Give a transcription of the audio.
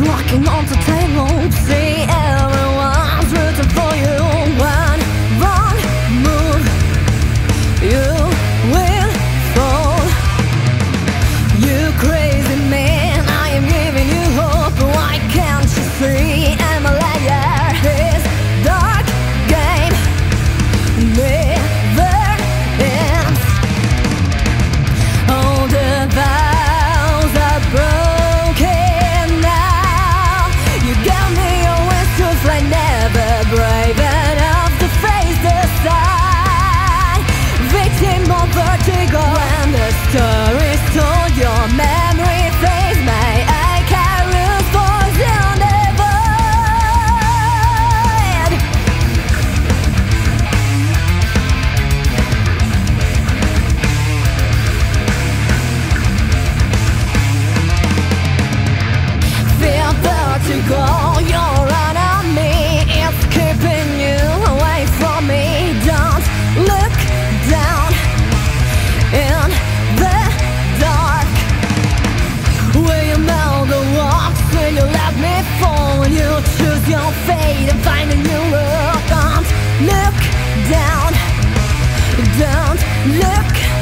walking on the table, say Don't look